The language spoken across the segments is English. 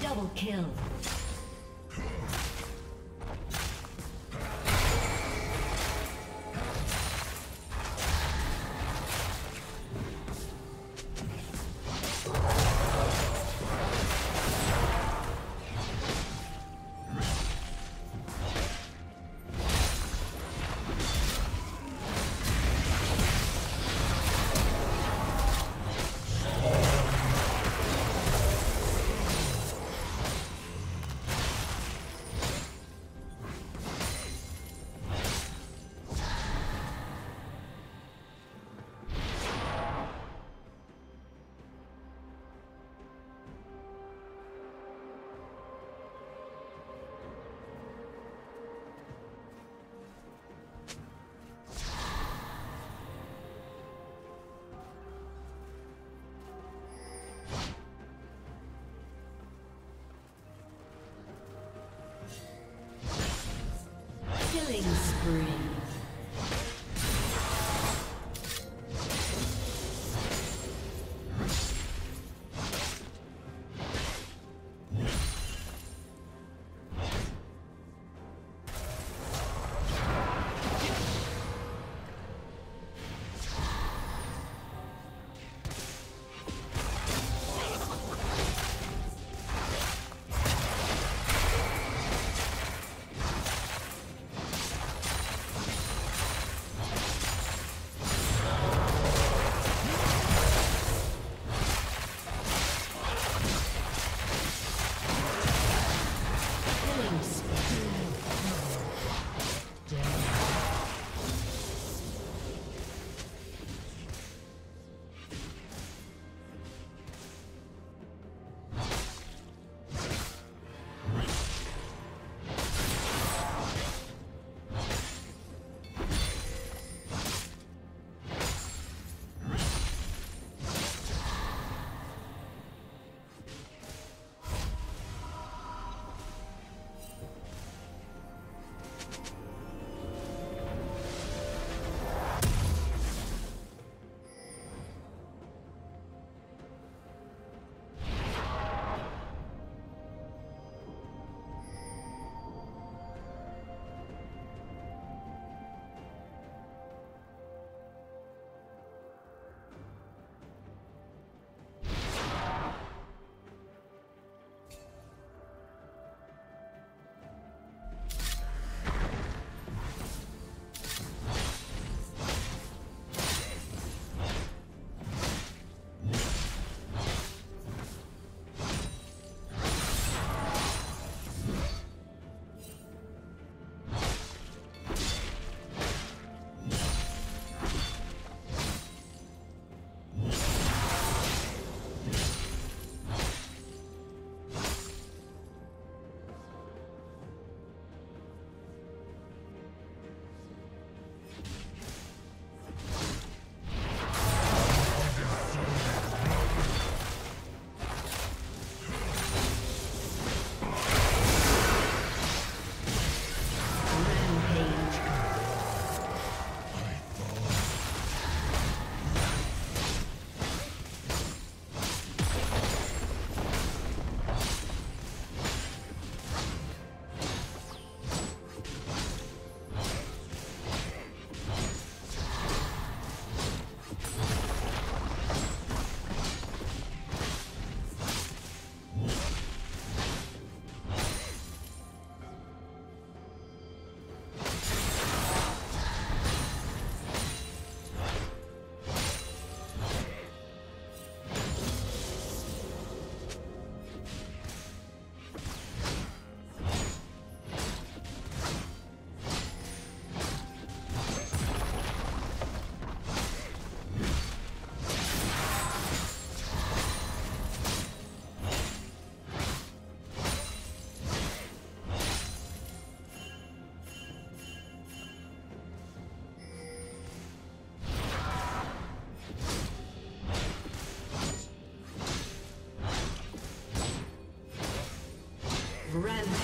Double kill.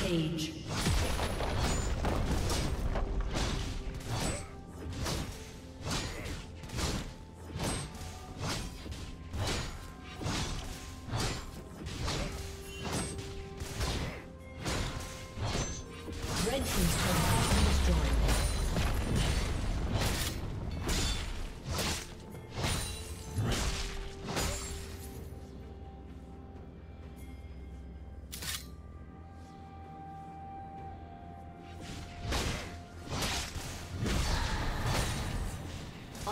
Rampage. Red Team's turret.